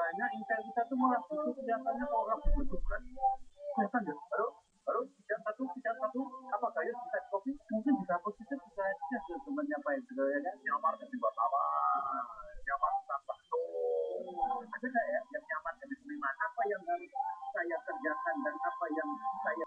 banyak intel kita tuh malah itu kelihatannya kalau orang dibutuhkan kelihatan ya? Baru baru bidang satu bidang satu. Apa kayak bisa kopi mungkin bisa positif bisa aja temannya apa itu ya kan? Nyaman jadi wartawan nyaman tambah ada nggak ya yang nyaman? Jadi seniman apa yang harus saya kerjakan dan apa yang saya